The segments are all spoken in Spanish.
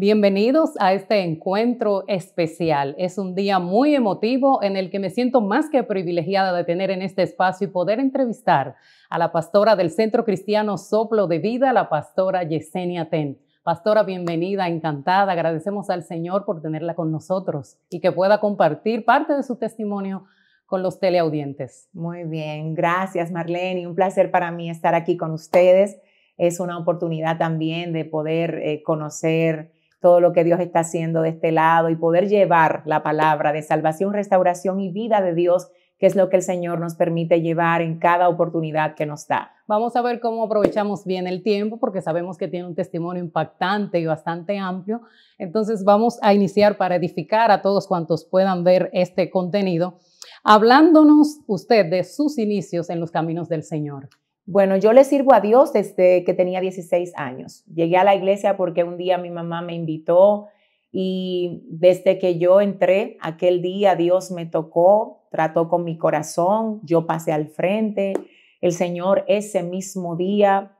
Bienvenidos a este encuentro especial. Es un día muy emotivo en el que me siento más que privilegiada de tener en este espacio y poder entrevistar a la pastora del Centro Cristiano Soplo de Vida, la pastora Yesenia Ten. Pastora, bienvenida, encantada. Agradecemos al Señor por tenerla con nosotros y que pueda compartir parte de su testimonio con los teleaudientes. Muy bien, gracias Marlene. Un placer para mí estar aquí con ustedes. Es una oportunidad también de poder eh, conocer todo lo que Dios está haciendo de este lado y poder llevar la palabra de salvación, restauración y vida de Dios, que es lo que el Señor nos permite llevar en cada oportunidad que nos da. Vamos a ver cómo aprovechamos bien el tiempo, porque sabemos que tiene un testimonio impactante y bastante amplio. Entonces vamos a iniciar para edificar a todos cuantos puedan ver este contenido, hablándonos usted de sus inicios en los caminos del Señor. Bueno, yo le sirvo a Dios desde que tenía 16 años. Llegué a la iglesia porque un día mi mamá me invitó y desde que yo entré, aquel día Dios me tocó, trató con mi corazón, yo pasé al frente. El Señor ese mismo día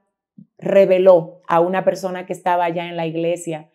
reveló a una persona que estaba allá en la iglesia,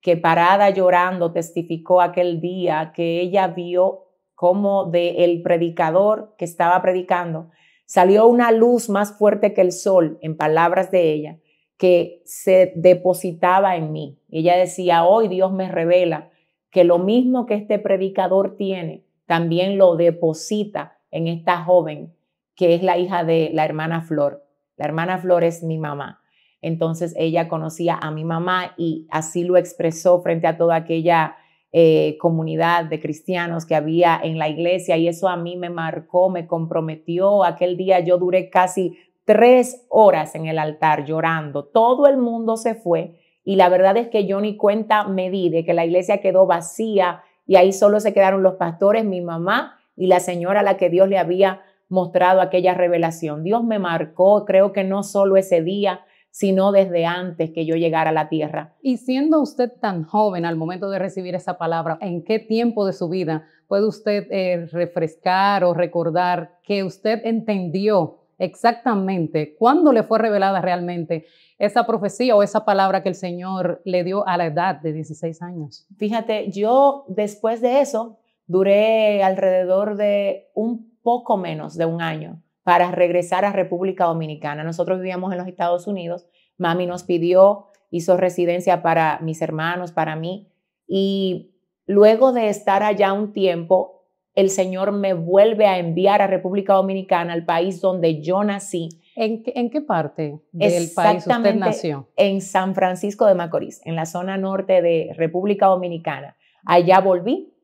que parada llorando testificó aquel día que ella vio como de el predicador que estaba predicando Salió una luz más fuerte que el sol, en palabras de ella, que se depositaba en mí. Ella decía, hoy Dios me revela que lo mismo que este predicador tiene, también lo deposita en esta joven, que es la hija de la hermana Flor. La hermana Flor es mi mamá. Entonces ella conocía a mi mamá y así lo expresó frente a toda aquella eh, comunidad de cristianos que había en la iglesia y eso a mí me marcó, me comprometió. Aquel día yo duré casi tres horas en el altar llorando. Todo el mundo se fue y la verdad es que yo ni cuenta me di de que la iglesia quedó vacía y ahí solo se quedaron los pastores, mi mamá y la señora a la que Dios le había mostrado aquella revelación. Dios me marcó, creo que no solo ese día, sino desde antes que yo llegara a la tierra. Y siendo usted tan joven al momento de recibir esa palabra, ¿en qué tiempo de su vida puede usted eh, refrescar o recordar que usted entendió exactamente cuándo le fue revelada realmente esa profecía o esa palabra que el Señor le dio a la edad de 16 años? Fíjate, yo después de eso duré alrededor de un poco menos de un año para regresar a República Dominicana. Nosotros vivíamos en los Estados Unidos, mami nos pidió, hizo residencia para mis hermanos, para mí, y luego de estar allá un tiempo, el Señor me vuelve a enviar a República Dominicana, al país donde yo nací. ¿En, qué parte del país usted nació? En San Francisco de Macorís, en la zona norte de República Dominicana. Allá volví,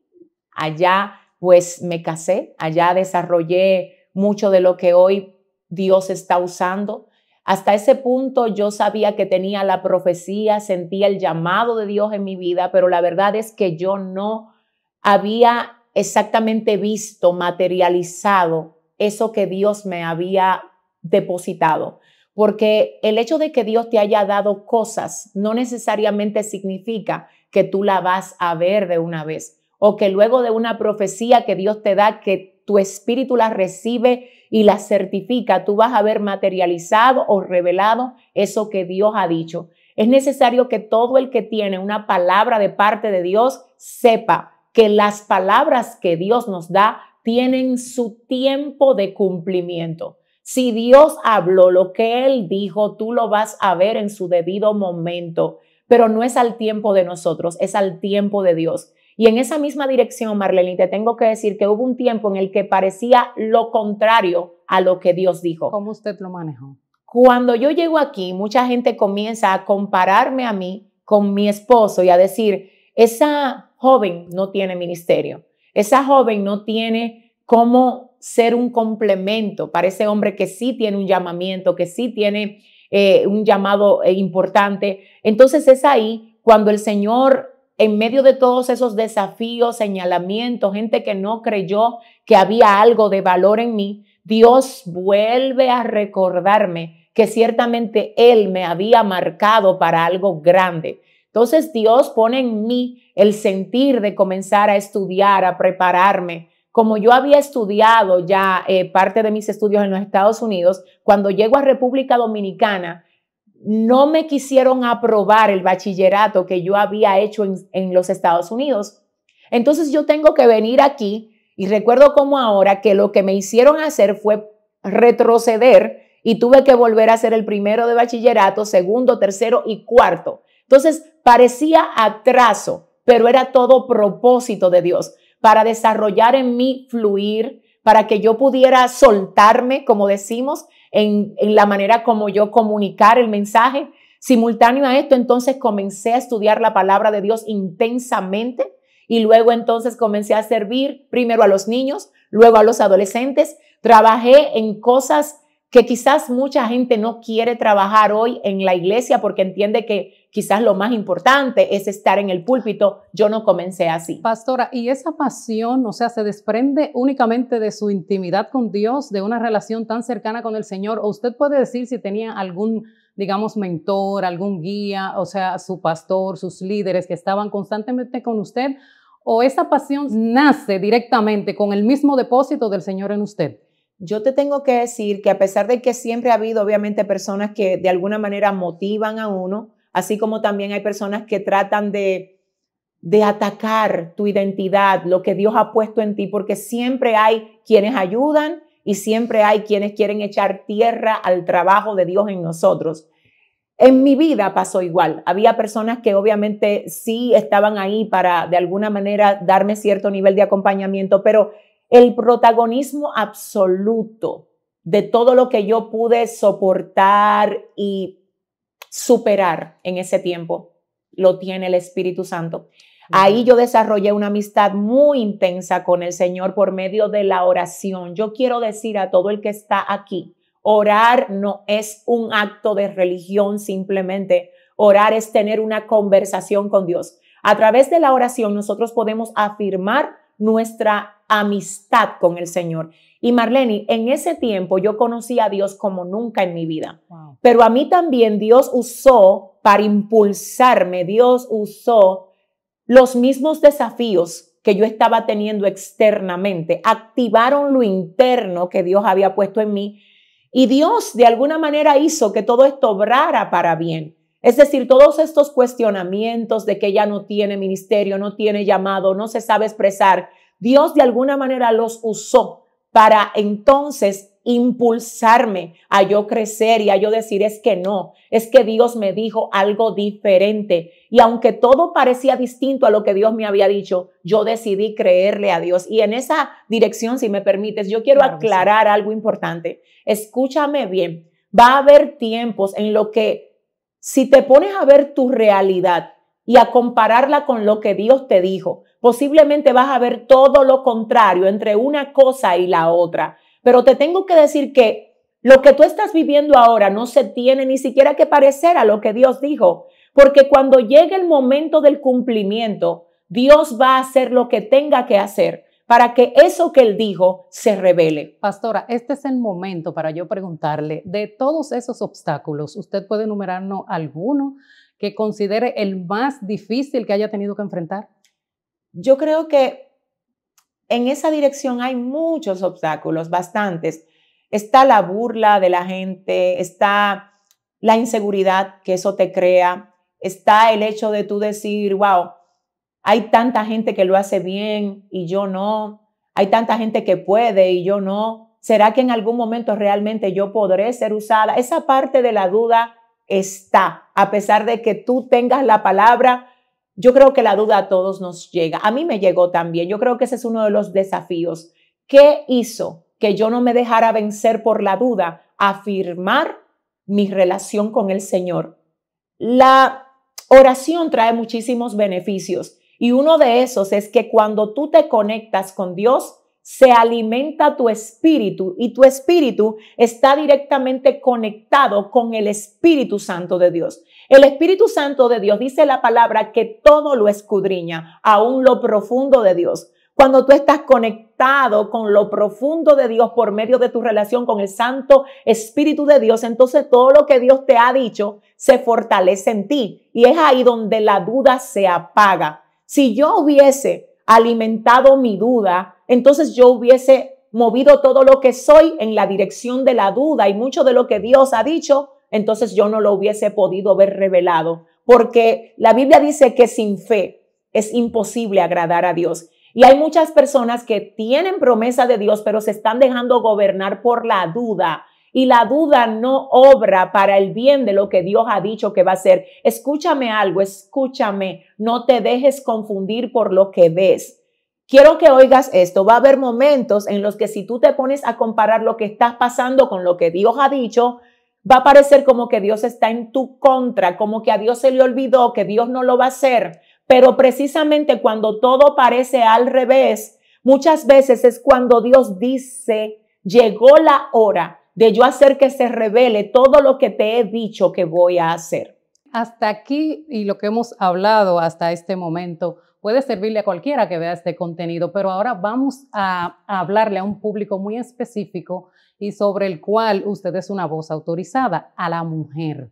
allá pues me casé, allá desarrollé mucho de lo que hoy Dios está usando. Hasta ese punto yo sabía que tenía la profecía, sentía el llamado de Dios en mi vida, pero la verdad es que yo no había exactamente visto, materializado eso que Dios me había depositado. Porque el hecho de que Dios te haya dado cosas no necesariamente significa que tú la vas a ver de una vez o que luego de una profecía que Dios te da que tu espíritu la recibe y la certifica, tú vas a ver materializado o revelado eso que Dios ha dicho. Es necesario que todo el que tiene una palabra de parte de Dios sepa que las palabras que Dios nos da tienen su tiempo de cumplimiento. Si Dios habló lo que Él dijo, tú lo vas a ver en su debido momento, pero no es al tiempo de nosotros, es al tiempo de Dios. Y en esa misma dirección, Marlene, te tengo que decir que hubo un tiempo en el que parecía lo contrario a lo que Dios dijo. ¿Cómo usted lo manejó? Cuando yo llego aquí, mucha gente comienza a compararme a mí con mi esposo y a decir, esa joven no tiene ministerio, esa joven no tiene cómo ser un complemento para ese hombre que sí tiene un llamamiento, que sí tiene eh, un llamado eh, importante. Entonces es ahí cuando el Señor en medio de todos esos desafíos, señalamientos, gente que no creyó que había algo de valor en mí, Dios vuelve a recordarme que ciertamente Él me había marcado para algo grande. Entonces Dios pone en mí el sentir de comenzar a estudiar, a prepararme. Como yo había estudiado ya eh, parte de mis estudios en los Estados Unidos, cuando llego a República Dominicana, no me quisieron aprobar el bachillerato que yo había hecho en, en los Estados Unidos. Entonces yo tengo que venir aquí y recuerdo como ahora que lo que me hicieron hacer fue retroceder y tuve que volver a hacer el primero de bachillerato, segundo, tercero y cuarto. Entonces parecía atraso, pero era todo propósito de Dios para desarrollar en mí fluir, para que yo pudiera soltarme, como decimos, en, la manera como yo comunicar el mensaje. Simultáneo a esto, entonces comencé a estudiar la palabra de Dios intensamente y luego entonces comencé a servir primero a los niños, luego a los adolescentes. Trabajé en cosas que quizás mucha gente no quiere trabajar hoy en la iglesia porque entiende que quizás lo más importante es estar en el púlpito. Yo no comencé así. Pastora, ¿y esa pasión, o sea, se desprende únicamente de su intimidad con Dios, de una relación tan cercana con el Señor? ¿O usted puede decir si tenía algún, digamos, mentor, algún guía, o sea, su pastor, sus líderes que estaban constantemente con usted? ¿O esa pasión nace directamente con el mismo depósito del Señor en usted? yo te tengo que decir que a pesar de que siempre ha habido obviamente personas que de alguna manera motivan a uno, así como también hay personas que tratan de, de atacar tu identidad, lo que Dios ha puesto en ti, porque siempre hay quienes ayudan y siempre hay quienes quieren echar tierra al trabajo de Dios en nosotros. En mi vida pasó igual. Había personas que obviamente sí estaban ahí para de alguna manera darme cierto nivel de acompañamiento, pero el protagonismo absoluto de todo lo que yo pude soportar y superar en ese tiempo lo tiene el Espíritu Santo. Ahí yo desarrollé una amistad muy intensa con el Señor por medio de la oración. Yo quiero decir a todo el que está aquí, orar no es un acto de religión simplemente. Orar es tener una conversación con Dios. A través de la oración nosotros podemos afirmar nuestra amistad con el Señor. Y Marlene, en ese tiempo yo conocí a Dios como nunca en mi vida. Pero a mí también Dios usó para impulsarme, Dios usó los mismos desafíos que yo estaba teniendo externamente, activaron lo interno que Dios había puesto en mí y Dios de alguna manera hizo que todo esto obrara para bien. Es decir, todos estos cuestionamientos de que ella no tiene ministerio, no tiene llamado, no se sabe expresar, Dios de alguna manera los usó para entonces impulsarme a yo crecer y a yo decir es que no, es que Dios me dijo algo diferente. Y aunque todo parecía distinto a lo que Dios me había dicho, yo decidí creerle a Dios. Y en esa dirección, si me permites, yo quiero aclarar algo importante. Escúchame bien, va a haber tiempos en lo que si te pones a ver tu realidad y a compararla con lo que Dios te dijo, posiblemente vas a ver todo lo contrario entre una cosa y la otra. Pero te tengo que decir que lo que tú estás viviendo ahora no se tiene ni siquiera que parecer a lo que Dios dijo, porque cuando llegue el momento del cumplimiento, Dios va a hacer lo que tenga que hacer para que eso que él dijo se revele. Pastora, este es el momento para yo preguntarle, de todos esos obstáculos, ¿usted puede enumerarnos alguno que considere el más difícil que haya tenido que enfrentar? Yo creo que en esa dirección hay muchos obstáculos, bastantes. Está la burla de la gente, está la inseguridad que eso te crea, está el hecho de tú decir, wow, hay tanta gente que lo hace bien y yo no. Hay tanta gente que puede y yo no. ¿Será que en algún momento realmente yo podré ser usada? Esa parte de la duda está. A pesar de que tú tengas la palabra, yo creo que la duda a todos nos llega. A mí me llegó también. Yo creo que ese es uno de los desafíos. ¿Qué hizo que yo no me dejara vencer por la duda? Afirmar mi relación con el Señor. La oración trae muchísimos beneficios y uno de esos es que cuando tú te conectas con Dios, se alimenta tu espíritu y tu espíritu está directamente conectado con el Espíritu Santo de Dios. El Espíritu Santo de Dios dice la palabra que todo lo escudriña, aún lo profundo de Dios. Cuando tú estás conectado con lo profundo de Dios por medio de tu relación con el Santo Espíritu de Dios, entonces todo lo que Dios te ha dicho se fortalece en ti. Y es ahí donde la duda se apaga. Si yo hubiese alimentado mi duda, entonces yo hubiese movido todo lo que soy en la dirección de la duda y mucho de lo que Dios ha dicho entonces yo no lo hubiese podido ver revelado, porque la Biblia dice que sin fe es imposible agradar a Dios. Y hay muchas personas que tienen promesa de Dios, pero se están dejando gobernar por la duda. Y la duda no obra para el bien de lo que Dios ha dicho que va a hacer. Escúchame algo, escúchame, no te dejes confundir por lo que ves. Quiero que oigas esto. Va a haber momentos en los que si tú te pones a comparar lo que estás pasando con lo que Dios ha dicho, va a parecer como que Dios está en tu contra, como que a Dios se le olvidó, que Dios no lo va a hacer. Pero precisamente cuando todo parece al revés, muchas veces es cuando Dios dice, llegó la hora de yo hacer que se revele todo lo que te he dicho que voy a hacer. Hasta aquí y lo que hemos hablado hasta este momento puede servirle a cualquiera que vea este contenido, pero ahora vamos a, hablarle a un público muy específico y sobre el cual usted es una voz autorizada, a la mujer.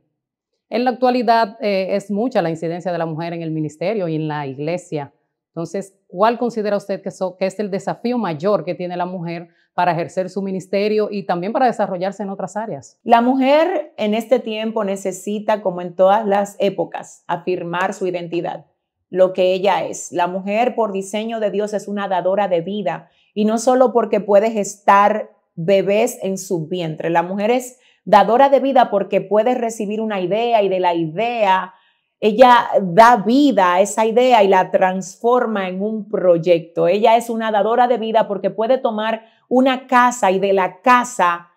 En la actualidad eh, es mucha la incidencia de la mujer en el ministerio y en la iglesia. Entonces, ¿cuál considera usted que, que, es el desafío mayor que tiene la mujer para ejercer su ministerio y también para desarrollarse en otras áreas? La mujer en este tiempo necesita, como en todas las épocas, afirmar su identidad, lo que ella es. La mujer por diseño de Dios es una dadora de vida y no solo porque puede gestar bebés en su vientre. La mujer es dadora de vida porque puede recibir una idea y de la idea ella da vida a esa idea y la transforma en un proyecto. Ella es una dadora de vida porque puede tomar una casa y de la casa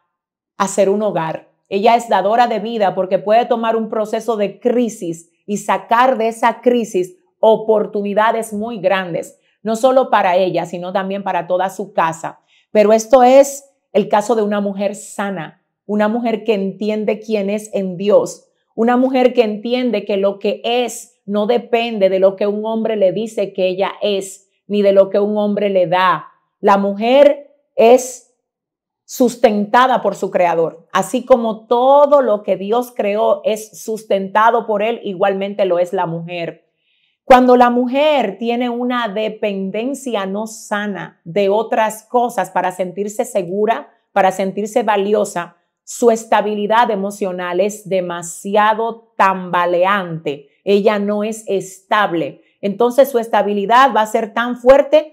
hacer un hogar. Ella es dadora de vida porque puede tomar un proceso de crisis y sacar de esa crisis oportunidades muy grandes, no solo para ella, sino también para toda su casa. Pero esto es el caso de una mujer sana, una mujer que entiende quién es en Dios, una mujer que entiende que lo que es no depende de lo que un hombre le dice que ella es, ni de lo que un hombre le da. La mujer es sustentada por su creador, así como todo lo que Dios creó es sustentado por él, igualmente lo es la mujer. Cuando la mujer tiene una dependencia no sana de otras cosas para sentirse segura, para sentirse valiosa, su estabilidad emocional es demasiado tambaleante. Ella no es estable. Entonces su estabilidad va a ser tan fuerte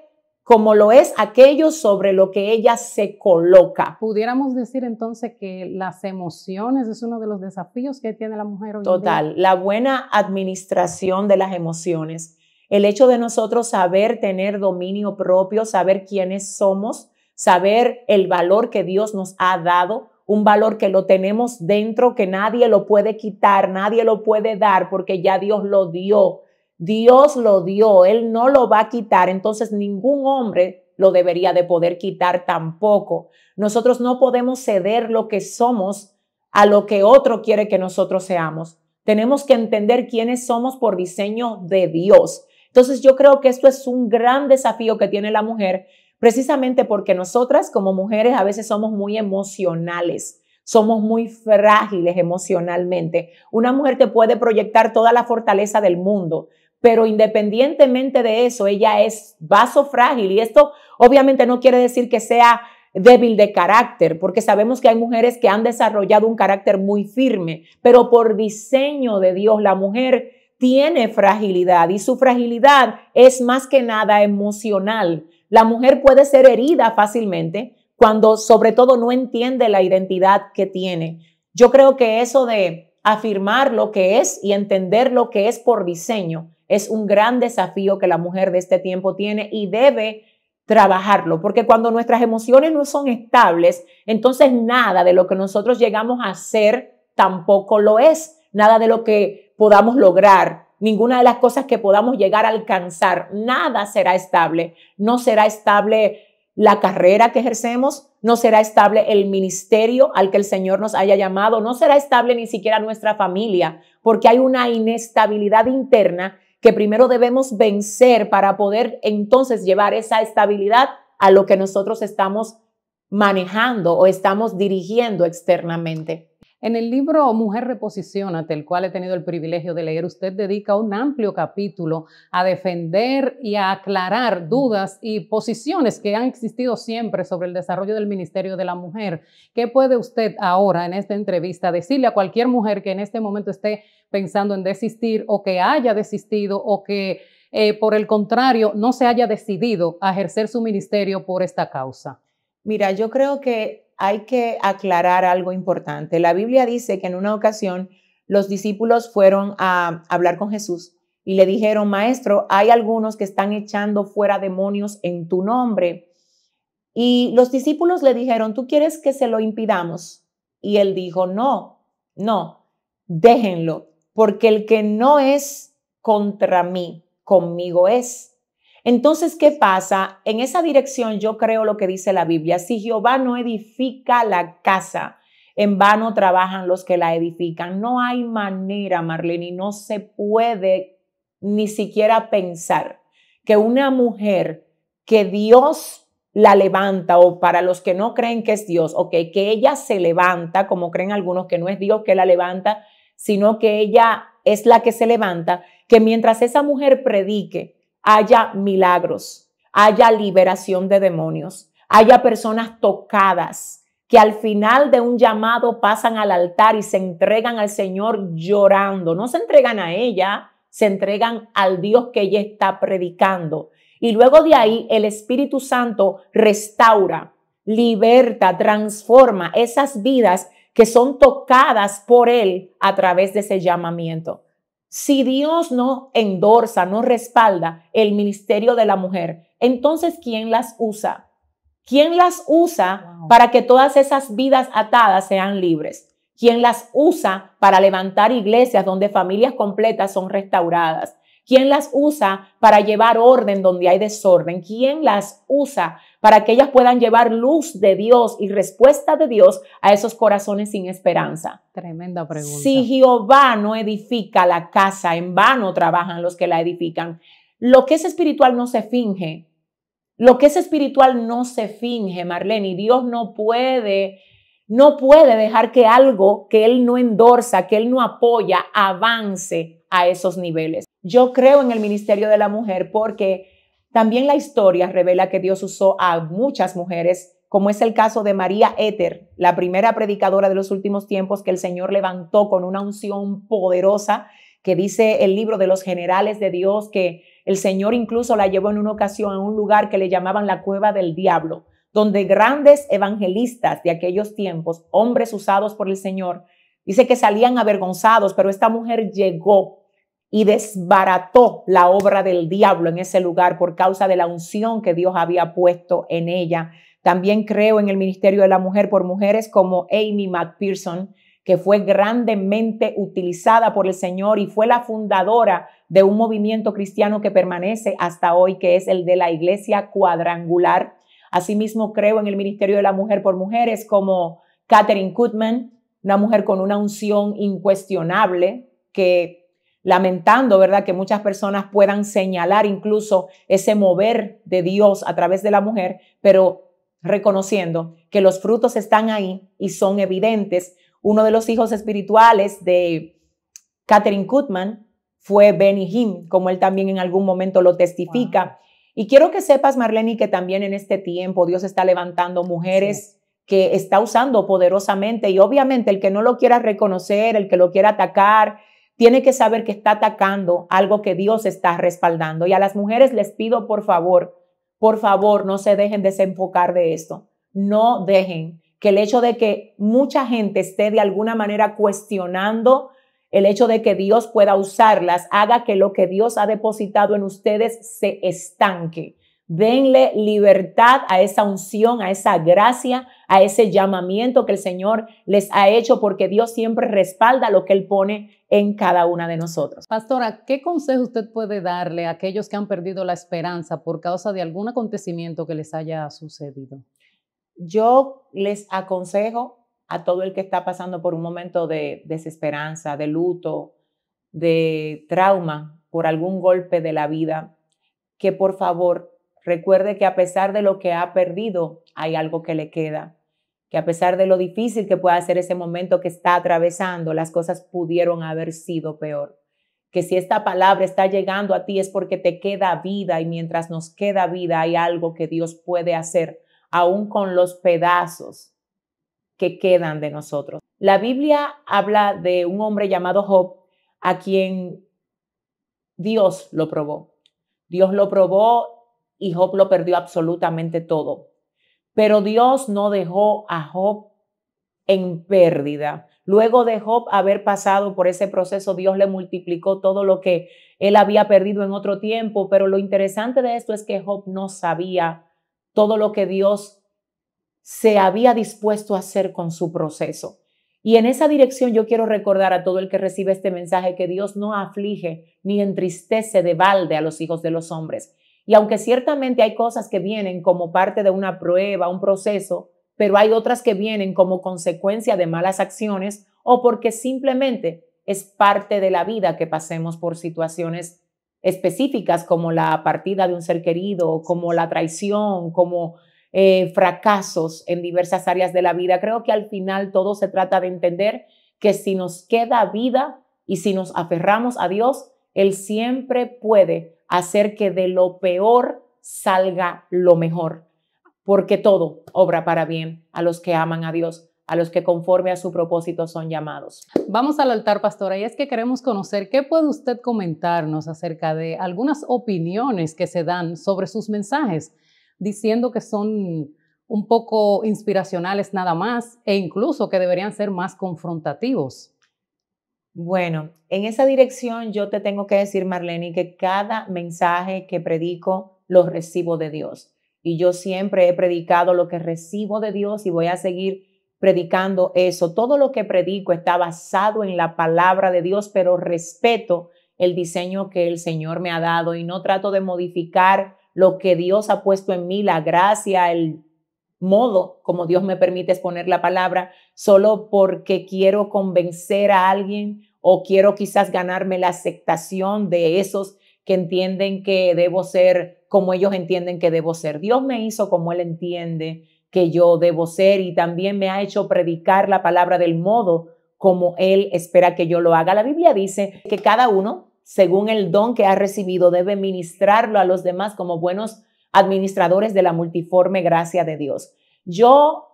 como lo es aquello sobre lo que ella se coloca. Pudiéramos decir entonces que las emociones es uno de los desafíos que tiene la mujer hoy Total, la buena administración de las emociones, el hecho de nosotros saber tener dominio propio, saber quiénes somos, saber el valor que Dios nos ha dado, un valor que lo tenemos dentro, que nadie lo puede quitar, nadie lo puede dar porque ya Dios lo dio. Dios lo dio, Él no lo va a quitar, entonces ningún hombre lo debería de poder quitar tampoco. Nosotros no podemos ceder lo que somos a lo que otro quiere que nosotros seamos. Tenemos que entender quiénes somos por diseño de Dios. Entonces yo creo que esto es un gran desafío que tiene la mujer precisamente porque nosotras como mujeres a veces somos muy emocionales, somos muy frágiles emocionalmente. Una mujer te puede proyectar toda la fortaleza del mundo, pero independientemente de eso, ella es vaso frágil y esto obviamente no quiere decir que sea débil de carácter, porque sabemos que hay mujeres que han desarrollado un carácter muy firme, pero por diseño de Dios la mujer tiene fragilidad y su fragilidad es más que nada emocional. La mujer puede ser herida fácilmente cuando sobre todo no entiende la identidad que tiene. Yo creo que eso de afirmar lo que es y entender lo que es por diseño es un gran desafío que la mujer de este tiempo tiene y debe trabajarlo, porque cuando nuestras emociones no son estables, entonces nada de lo que nosotros llegamos a hacer tampoco lo es, nada de lo que podamos lograr ninguna de las cosas que podamos llegar a alcanzar, nada será estable. No será estable la carrera que ejercemos, no será estable el ministerio al que el Señor nos haya llamado, no será estable ni siquiera nuestra familia, porque hay una inestabilidad interna que primero debemos vencer para poder entonces llevar esa estabilidad a lo que nosotros estamos manejando o estamos dirigiendo externamente. En el libro Mujer Reposicionate, el cual he tenido el privilegio de leer, usted dedica un amplio capítulo a defender y a aclarar dudas y posiciones que han existido siempre sobre el desarrollo del Ministerio de la Mujer. ¿Qué puede usted ahora en esta entrevista decirle a cualquier mujer que en este momento esté pensando en desistir o que haya desistido o que eh, por el contrario no se haya decidido a ejercer su ministerio por esta causa? Mira, yo creo que hay que aclarar algo importante. La Biblia dice que en una ocasión los discípulos fueron a hablar con Jesús y le dijeron, maestro, hay algunos que están echando fuera demonios en tu nombre. Y los discípulos le dijeron, ¿tú quieres que se lo impidamos? Y él dijo, no, no, déjenlo, porque el que no es contra mí, conmigo es. Entonces, ¿qué pasa? En esa dirección yo creo lo que dice la Biblia. Si Jehová no edifica la casa, en vano trabajan los que la edifican. No hay manera, Marlene, no se puede ni siquiera pensar que una mujer que Dios la levanta, o para los que no creen que es Dios, ok, que ella se levanta, como creen algunos que no es Dios que la levanta, sino que ella es la que se levanta, que mientras esa mujer predique, haya milagros, haya liberación de demonios, haya personas tocadas que al final de un llamado pasan al altar y se entregan al Señor llorando. No se entregan a ella, se entregan al Dios que ella está predicando. Y luego de ahí el Espíritu Santo restaura, liberta, transforma esas vidas que son tocadas por Él a través de ese llamamiento. Si Dios no endorsa, no respalda el ministerio de la mujer, entonces ¿quién las usa? ¿Quién las usa para que todas esas vidas atadas sean libres? ¿Quién las usa para levantar iglesias donde familias completas son restauradas? ¿Quién las usa para llevar orden donde hay desorden? ¿Quién las usa para que ellas puedan llevar luz de Dios y respuesta de Dios a esos corazones sin esperanza. Tremenda pregunta. Si Jehová no edifica la casa, en vano trabajan los que la edifican. Lo que es espiritual no se finge. Lo que es espiritual no se finge, Marlene, y Dios no puede no puede dejar que algo que él no endorsa, que él no apoya, avance a esos niveles. Yo creo en el ministerio de la mujer porque también la historia revela que Dios usó a muchas mujeres, como es el caso de María Éter, la primera predicadora de los últimos tiempos que el Señor levantó con una unción poderosa, que dice el libro de los generales de Dios, que el Señor incluso la llevó en una ocasión a un lugar que le llamaban la cueva del diablo, donde grandes evangelistas de aquellos tiempos, hombres usados por el Señor, dice que salían avergonzados, pero esta mujer llegó y desbarató la obra del diablo en ese lugar por causa de la unción que Dios había puesto en ella. También creo en el ministerio de la mujer por mujeres como Amy McPherson, que fue grandemente utilizada por el Señor y fue la fundadora de un movimiento cristiano que permanece hasta hoy, que es el de la Iglesia Cuadrangular. Asimismo, creo en el ministerio de la mujer por mujeres como Catherine Kutman, una mujer con una unción incuestionable que lamentando, ¿verdad? Que muchas personas puedan señalar incluso ese mover de Dios a través de la mujer, pero reconociendo que los frutos están ahí y son evidentes. Uno de los hijos espirituales de Catherine Kutman fue Benny como él también en algún momento lo testifica. Y quiero que sepas, Marlene, que también en este tiempo Dios está levantando mujeres que está usando poderosamente y obviamente el que no lo quiera reconocer, el que lo quiera atacar, tiene que saber que está atacando algo que Dios está respaldando. Y a las mujeres les pido, por favor, por favor, no se dejen desenfocar de esto. No dejen que el hecho de que mucha gente esté de alguna manera cuestionando el hecho de que Dios pueda usarlas, haga que lo que Dios ha depositado en ustedes se estanque. Denle libertad a esa unción, a esa gracia, a ese llamamiento que el Señor les ha hecho, porque Dios siempre respalda lo que Él pone en cada una de nosotros. Pastora, ¿qué consejo usted puede darle a aquellos que han perdido la esperanza por causa de algún acontecimiento que les haya sucedido? Yo les aconsejo a todo el que está pasando por un momento de desesperanza, de luto, de trauma por algún golpe de la vida, que por favor Recuerde que a pesar de lo que ha perdido, hay algo que le queda. Que a pesar de lo difícil que pueda ser ese momento que está atravesando, las cosas pudieron haber sido peor. Que si esta palabra está llegando a ti es porque te queda vida y mientras nos queda vida hay algo que Dios puede hacer, aún con los pedazos que quedan de nosotros. La Biblia habla de un hombre llamado Job a quien Dios lo probó. Dios lo probó y Job lo perdió absolutamente todo. Pero Dios no dejó a Job en pérdida. Luego de Job haber pasado por ese proceso, Dios le multiplicó todo lo que él había perdido en otro tiempo. Pero lo interesante de esto es que Job no sabía todo lo que Dios se había dispuesto a hacer con su proceso. Y en esa dirección yo quiero recordar a todo el que recibe este mensaje que Dios no aflige ni entristece de balde a los hijos de los hombres. Y aunque ciertamente hay cosas que vienen como parte de una prueba, un proceso, pero hay otras que vienen como consecuencia de malas acciones o porque simplemente es parte de la vida que pasemos por situaciones específicas como la partida de un ser querido, como la traición, como eh, fracasos en diversas áreas de la vida. Creo que al final todo se trata de entender que si nos queda vida y si nos aferramos a Dios, Él siempre puede hacer que de lo peor salga lo mejor, porque todo obra para bien a los que aman a Dios, a los que conforme a su propósito son llamados. Vamos al altar, pastora, y es que queremos conocer qué puede usted comentarnos acerca de algunas opiniones que se dan sobre sus mensajes, diciendo que son un poco inspiracionales nada más e incluso que deberían ser más confrontativos. Bueno, en esa dirección yo te tengo que decir, Marlene, que cada mensaje que predico lo recibo de Dios. Y yo siempre he predicado lo que recibo de Dios y voy a seguir predicando eso. Todo lo que predico está basado en la palabra de Dios, pero respeto el diseño que el Señor me ha dado y no trato de modificar lo que Dios ha puesto en mí, la gracia, el modo como Dios me permite exponer la palabra, solo porque quiero convencer a alguien o quiero quizás ganarme la aceptación de esos que entienden que debo ser como ellos entienden que debo ser. Dios me hizo como Él entiende que yo debo ser y también me ha hecho predicar la palabra del modo como Él espera que yo lo haga. La Biblia dice que cada uno, según el don que ha recibido, debe ministrarlo a los demás como buenos administradores de la multiforme gracia de Dios. Yo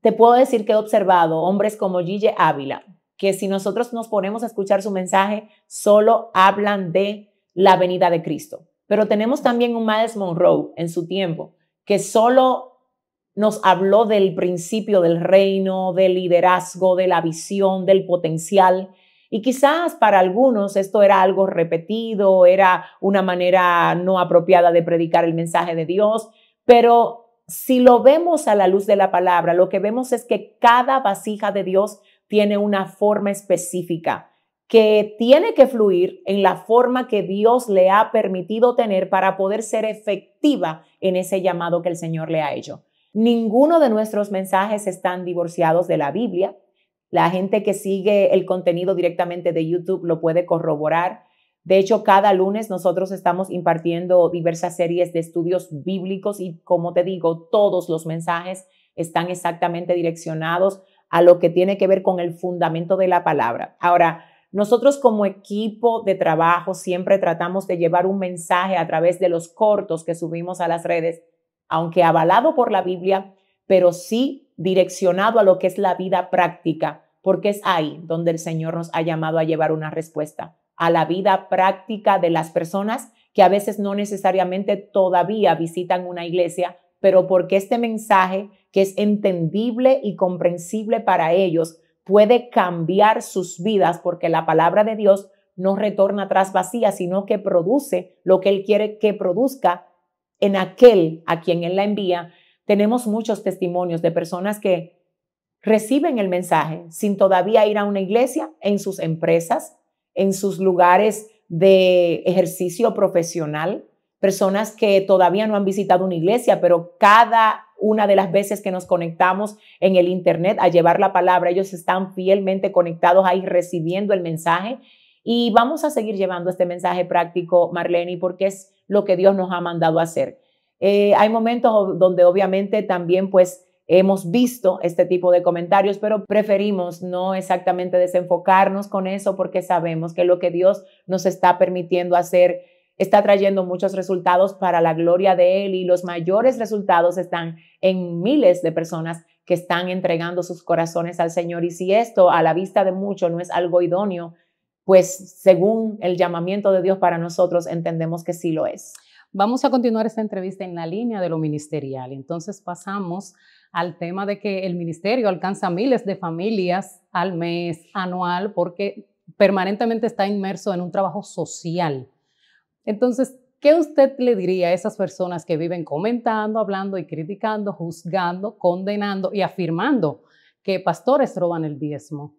te puedo decir que he observado hombres como Gille Ávila, que si nosotros nos ponemos a escuchar su mensaje, solo hablan de la venida de Cristo. Pero tenemos también un Miles Monroe en su tiempo, que solo nos habló del principio del reino, del liderazgo, de la visión, del potencial. Y quizás para algunos esto era algo repetido, era una manera no apropiada de predicar el mensaje de Dios, pero si lo vemos a la luz de la palabra, lo que vemos es que cada vasija de Dios tiene una forma específica que tiene que fluir en la forma que Dios le ha permitido tener para poder ser efectiva en ese llamado que el Señor le ha hecho. Ninguno de nuestros mensajes están divorciados de la Biblia. La gente que sigue el contenido directamente de YouTube lo puede corroborar. De hecho, cada lunes nosotros estamos impartiendo diversas series de estudios bíblicos y, como te digo, todos los mensajes están exactamente direccionados a lo que tiene que ver con el fundamento de la palabra. Ahora, nosotros como equipo de trabajo siempre tratamos de llevar un mensaje a través de los cortos que subimos a las redes, aunque avalado por la Biblia, pero sí direccionado a lo que es la vida práctica, porque es ahí donde el Señor nos ha llamado a llevar una respuesta, a la vida práctica de las personas que a veces no necesariamente todavía visitan una iglesia, pero porque este mensaje que es entendible y comprensible para ellos, puede cambiar sus vidas porque la palabra de Dios no retorna atrás vacía, sino que produce lo que Él quiere que produzca en aquel a quien Él la envía. Tenemos muchos testimonios de personas que reciben el mensaje sin todavía ir a una iglesia, en sus empresas, en sus lugares de ejercicio profesional, personas que todavía no han visitado una iglesia, pero cada una de las veces que nos conectamos en el Internet a llevar la palabra, ellos están fielmente conectados ahí recibiendo el mensaje. Y vamos a seguir llevando este mensaje práctico, Marlene, porque es lo que Dios nos ha mandado hacer. Eh, hay momentos donde obviamente también pues hemos visto este tipo de comentarios, pero preferimos no exactamente desenfocarnos con eso porque sabemos que lo que Dios nos está permitiendo hacer está trayendo muchos resultados para la gloria de Él y los mayores resultados están en miles de personas que están entregando sus corazones al Señor. Y si esto a la vista de muchos no es algo idóneo, pues según el llamamiento de Dios para nosotros, entendemos que sí lo es. Vamos a continuar esta entrevista en la línea de lo ministerial. Entonces pasamos al tema de que el ministerio alcanza miles de familias al mes, anual, porque permanentemente está inmerso en un trabajo social. Entonces, ¿qué usted le diría a esas personas que viven comentando, hablando y criticando, juzgando, condenando y afirmando que pastores roban el diezmo?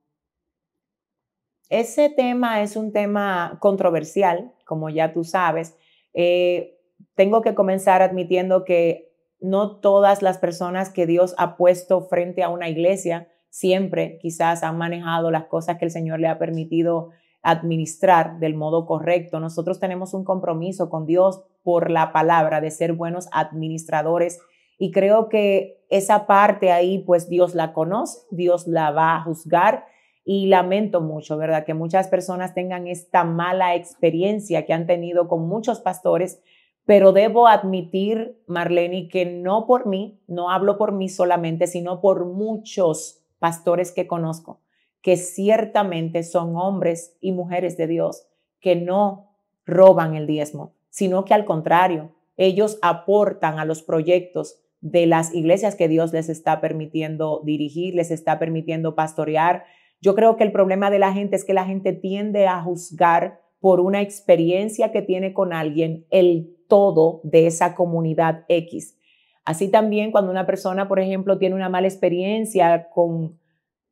Ese tema es un tema controversial, como ya tú sabes. Eh, tengo que comenzar admitiendo que no todas las personas que Dios ha puesto frente a una iglesia siempre quizás han manejado las cosas que el Señor le ha permitido administrar del modo correcto. Nosotros tenemos un compromiso con Dios por la palabra de ser buenos administradores y creo que esa parte ahí pues Dios la conoce, Dios la va a juzgar y lamento mucho, ¿verdad? Que muchas personas tengan esta mala experiencia que han tenido con muchos pastores, pero debo admitir, Marlene, que no por mí, no hablo por mí solamente, sino por muchos pastores que conozco que ciertamente son hombres y mujeres de Dios que no roban el diezmo, sino que al contrario, ellos aportan a los proyectos de las iglesias que Dios les está permitiendo dirigir, les está permitiendo pastorear. Yo creo que el problema de la gente es que la gente tiende a juzgar por una experiencia que tiene con alguien el todo de esa comunidad X. Así también cuando una persona, por ejemplo, tiene una mala experiencia con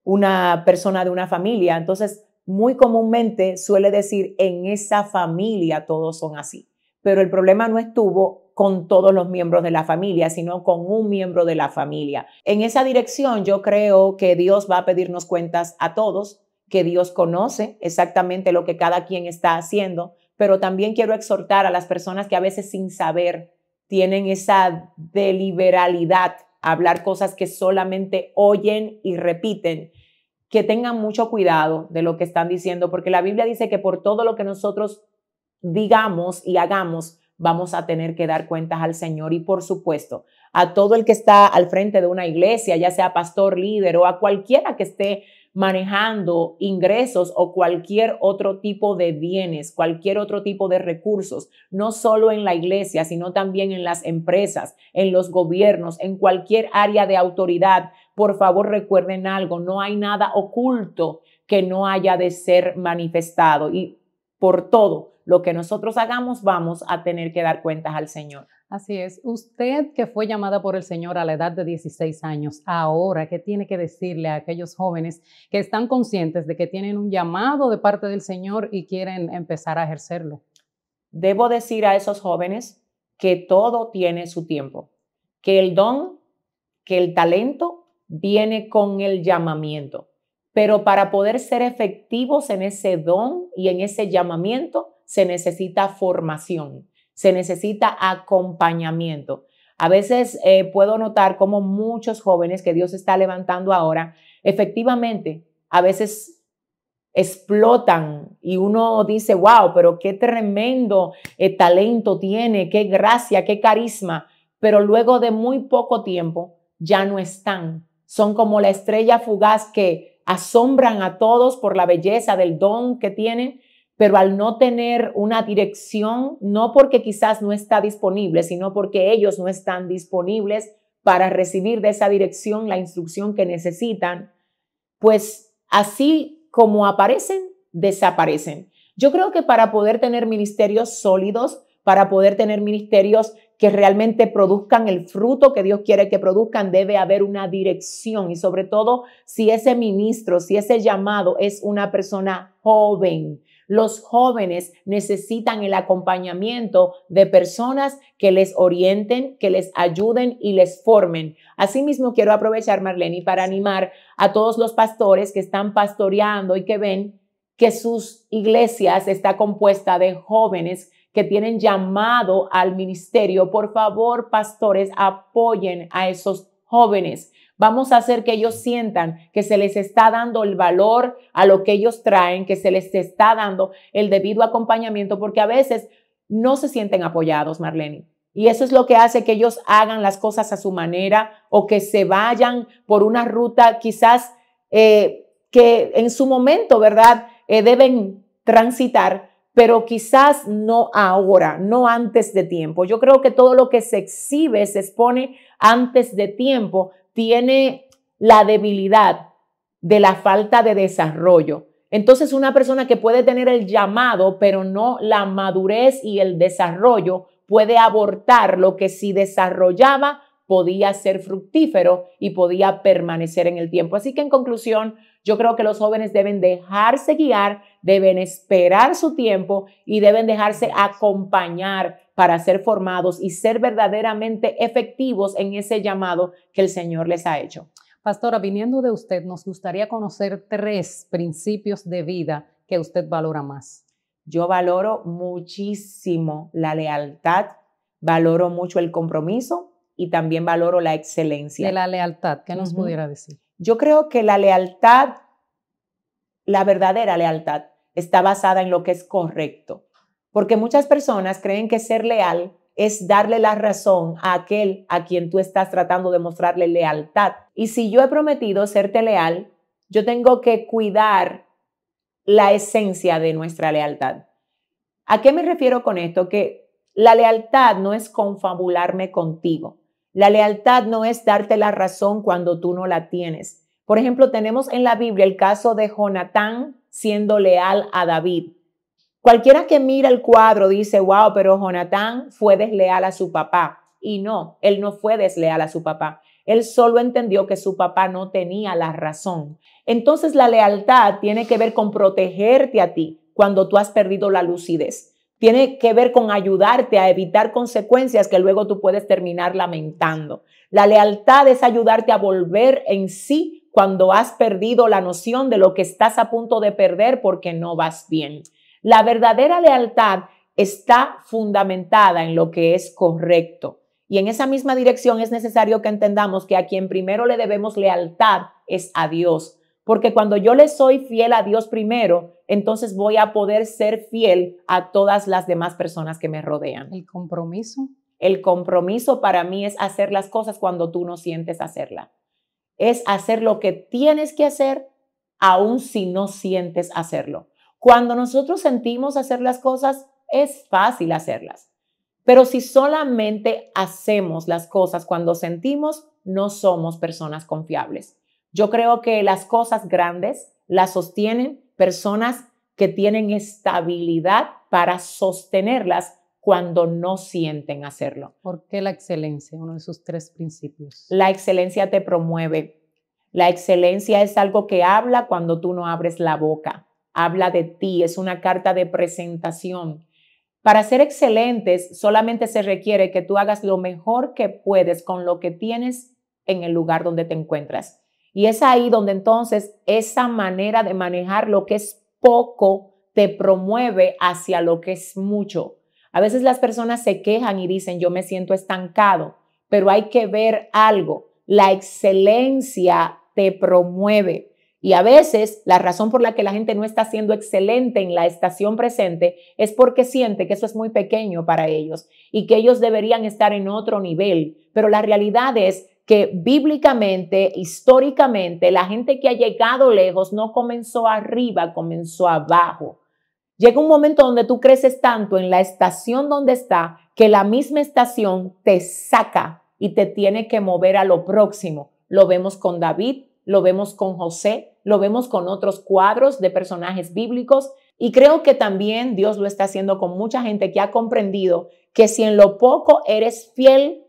una persona de una familia. Entonces, muy comúnmente suele decir, en esa familia todos son así. Pero el problema no estuvo con todos los miembros de la familia, sino con un miembro de la familia. En esa dirección yo creo que Dios va a pedirnos cuentas a todos, que Dios conoce exactamente lo que cada quien está haciendo, pero también quiero exhortar a las personas que a veces sin saber tienen esa deliberalidad hablar cosas que solamente oyen y repiten, que tengan mucho cuidado de lo que están diciendo, porque la Biblia dice que por todo lo que nosotros digamos y hagamos, vamos a tener que dar cuentas al Señor. Y por supuesto a todo el que está al frente de una iglesia, ya sea pastor, líder o a cualquiera que esté manejando ingresos o cualquier otro tipo de bienes, cualquier otro tipo de recursos, no solo en la iglesia, sino también en las empresas, en los gobiernos, en cualquier área de autoridad. Por favor, recuerden algo, no hay nada oculto que no haya de ser manifestado y por todo lo que nosotros hagamos vamos a tener que dar cuentas al Señor. Así es. Usted que fue llamada por el Señor a la edad de 16 años, ahora, ¿qué tiene que decirle a aquellos jóvenes que están conscientes de que tienen un llamado de parte del Señor y quieren empezar a ejercerlo? Debo decir a esos jóvenes que todo tiene su tiempo, que el don, que el talento viene con el llamamiento. Pero para poder ser efectivos en ese don y en ese llamamiento, se necesita formación se necesita acompañamiento. A veces eh, puedo notar como muchos jóvenes que Dios está levantando ahora, efectivamente, a veces explotan y uno dice, wow, pero qué tremendo eh, talento tiene, qué gracia, qué carisma, pero luego de muy poco tiempo ya no están. Son como la estrella fugaz que asombran a todos por la belleza del don que tienen, pero al no tener una dirección, no porque quizás no está disponible, sino porque ellos no están disponibles para recibir de esa dirección la instrucción que necesitan, pues así como aparecen, desaparecen. Yo creo que para poder tener ministerios sólidos, para poder tener ministerios que realmente produzcan el fruto que Dios quiere que produzcan, debe haber una dirección y sobre todo si ese ministro, si ese llamado es una persona joven, los jóvenes necesitan el acompañamiento de personas que les orienten, que les ayuden y les formen. Asimismo, quiero aprovechar, Marlene, para animar a todos los pastores que están pastoreando y que ven que sus iglesias está compuesta de jóvenes que tienen llamado al ministerio. Por favor, pastores, apoyen a esos jóvenes. Vamos a hacer que ellos sientan que se les está dando el valor a lo que ellos traen, que se les está dando el debido acompañamiento, porque a veces no se sienten apoyados, Marlene. Y eso es lo que hace que ellos hagan las cosas a su manera o que se vayan por una ruta quizás eh, que en su momento, ¿verdad? Eh, deben transitar, pero quizás no ahora, no antes de tiempo. Yo creo que todo lo que se exhibe, se expone antes de tiempo, tiene la debilidad de la falta de desarrollo. Entonces, una persona que puede tener el llamado, pero no la madurez y el desarrollo, puede abortar lo que si desarrollaba podía ser fructífero y podía permanecer en el tiempo. Así que en conclusión, yo creo que los jóvenes deben dejarse guiar, deben esperar su tiempo y deben dejarse acompañar para ser formados y ser verdaderamente efectivos en ese llamado que el Señor les ha hecho. Pastora, viniendo de usted, nos gustaría conocer tres principios de vida que usted valora más. Yo valoro muchísimo la lealtad, valoro mucho el compromiso y también valoro la excelencia. De la lealtad, ¿qué nos pudiera decir? Yo creo que la lealtad, la verdadera lealtad, está basada en lo que es correcto. Porque muchas personas creen que ser leal es darle la razón a aquel a quien tú estás tratando de mostrarle lealtad. Y si yo he prometido serte leal, yo tengo que cuidar la esencia de nuestra lealtad. ¿A qué me refiero con esto? Que la lealtad no es confabularme contigo. La lealtad no es darte la razón cuando tú no la tienes. Por ejemplo, tenemos en la Biblia el caso de Jonatán siendo leal a David. Cualquiera que mira el cuadro dice, wow, pero Jonatán fue desleal a su papá. Y no, él no fue desleal a su papá. Él solo entendió que su papá no tenía la razón. Entonces la lealtad tiene que ver con protegerte a ti cuando tú has perdido la lucidez tiene que ver con ayudarte a evitar consecuencias que luego tú puedes terminar lamentando. La lealtad es ayudarte a volver en sí cuando has perdido la noción de lo que estás a punto de perder porque no vas bien. La verdadera lealtad está fundamentada en lo que es correcto. Y en esa misma dirección es necesario que entendamos que a quien primero le debemos lealtad es a Dios. Porque cuando yo le soy fiel a Dios primero, entonces voy a poder ser fiel a todas las demás personas que me rodean. El compromiso. El compromiso para mí es hacer las cosas cuando tú no sientes hacerla. Es hacer lo que tienes que hacer aun si no sientes hacerlo. Cuando nosotros sentimos hacer las cosas, es fácil hacerlas. Pero si solamente hacemos las cosas cuando sentimos, no somos personas confiables. Yo creo que las cosas grandes las sostienen personas que tienen estabilidad para sostenerlas cuando no sienten hacerlo. ¿Por qué la excelencia? Uno de sus tres principios. La excelencia te promueve. La excelencia es algo que habla cuando tú no abres la boca. Habla de ti, es una carta de presentación. Para ser excelentes solamente se requiere que tú hagas lo mejor que puedes con lo que tienes en el lugar donde te encuentras. Y es ahí donde entonces esa manera de manejar lo que es poco te promueve hacia lo que es mucho. A veces las personas se quejan y dicen, yo me siento estancado, pero hay que ver algo. La excelencia te promueve. Y a veces la razón por la que la gente no está siendo excelente en la estación presente es porque siente que eso es muy pequeño para ellos y que ellos deberían estar en otro nivel. Pero la realidad es que bíblicamente, históricamente, la gente que ha llegado lejos no comenzó arriba, comenzó abajo. Llega un momento donde tú creces tanto en la estación donde está que la misma estación te saca y te tiene que mover a lo próximo. Lo vemos con David, lo vemos con José, lo vemos con otros cuadros de personajes bíblicos y creo que también Dios lo está haciendo con mucha gente que ha comprendido que si en lo poco eres fiel,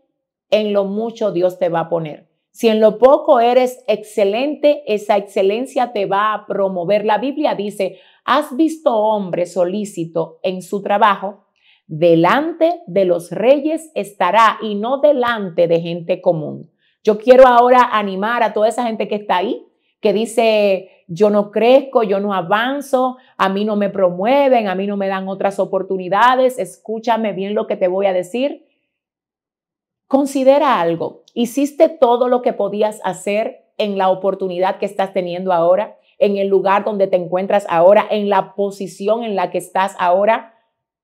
en lo mucho Dios te va a poner. Si en lo poco eres excelente, esa excelencia te va a promover. La Biblia dice, ¿has visto hombre solícito en su trabajo? Delante de los reyes estará y no delante de gente común. Yo quiero ahora animar a toda esa gente que está ahí, que dice, yo no crezco, yo no avanzo, a mí no me promueven, a mí no me dan otras oportunidades. Escúchame bien lo que te voy a decir considera algo. ¿Hiciste todo lo que podías hacer en la oportunidad que estás teniendo ahora, en el lugar donde te encuentras ahora, en la posición en la que estás ahora?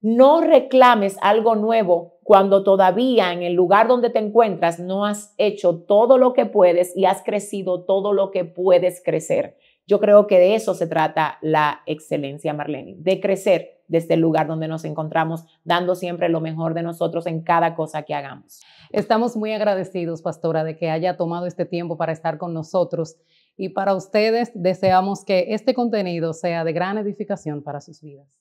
No reclames algo nuevo cuando todavía en el lugar donde te encuentras no has hecho todo lo que puedes y has crecido todo lo que puedes crecer. Yo creo que de eso se trata la excelencia, Marlene, de crecer desde el lugar donde nos encontramos, dando siempre lo mejor de nosotros en cada cosa que hagamos. Estamos muy agradecidos, pastora, de que haya tomado este tiempo para estar con nosotros y para ustedes deseamos que este contenido sea de gran edificación para sus vidas.